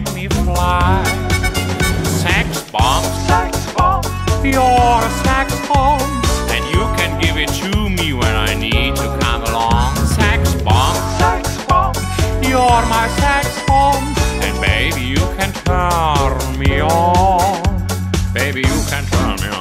make me fly. Sex bomb, sex bomb, You're a sex bomb, and you can give it to me when I need to come along. Sex bomb, sex bomb, you're my sex bomb, and baby you can turn me on. Baby you can turn me on.